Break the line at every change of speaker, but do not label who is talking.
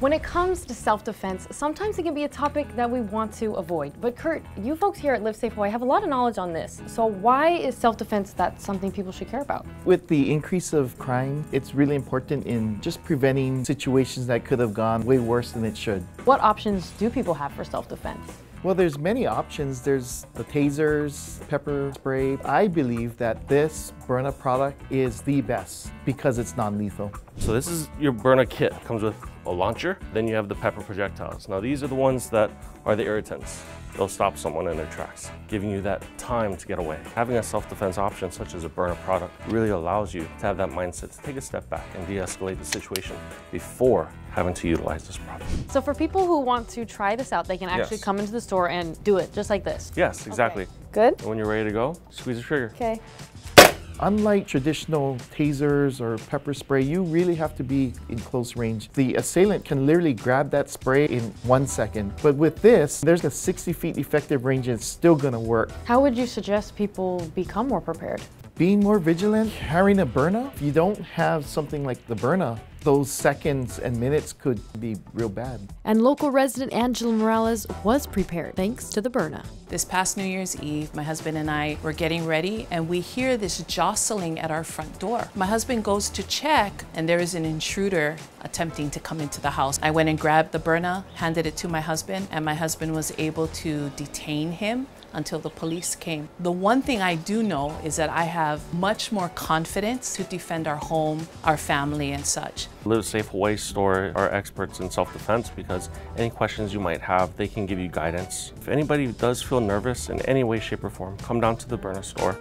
When it comes to self-defense, sometimes it can be a topic that we want to avoid. But Kurt, you folks here at Live Safe Hawaii have a lot of knowledge on this. So why is self-defense that something people should care about?
With the increase of crime, it's really important in just preventing situations that could have gone way worse than it should.
What options do people have for self-defense?
Well, there's many options. There's the tasers, pepper spray. I believe that this Byrna product is the best because it's non-lethal.
So this is your Byrna kit. Comes with a launcher, then you have the pepper projectiles. Now these are the ones that are the irritants. They'll stop someone in their tracks, giving you that time to get away. Having a self-defense option such as a Byrna product really allows you to have that mindset to take a step back and de-escalate the situation before having to utilize this product.
So for people who want to try this out, they can actually
Yes.
come into the store and do it just like this.
Yes, exactly.
Good?
And when you're ready to go, squeeze the trigger.
Okay.
Unlike traditional tasers or pepper spray, you really have to be in close range. The assailant can literally grab that spray in one second. But with this, there's a 60 feet effective range and it's still gonna work.
How would you suggest people become more prepared?
Being more vigilant, carrying a Byrna. if you don't have something like the Byrna, those seconds and minutes could be real bad.
And local resident Angela Morales was prepared thanks to the Byrna.
This past New Year's Eve, my husband and I were getting ready and we hear this jostling at our front door. My husband goes to check and there is an intruder attempting to come into the house. I went and grabbed the Byrna, handed it to my husband, and my husband was able to detain him until the police came. The one thing I do know is that I have much more confidence to defend our home, our family, and such.
Live Safe Hawaii store are experts in self-defense because any questions you might have, they can give you guidance. If anybody does feel nervous in any way, shape, or form, come down to the Byrna store.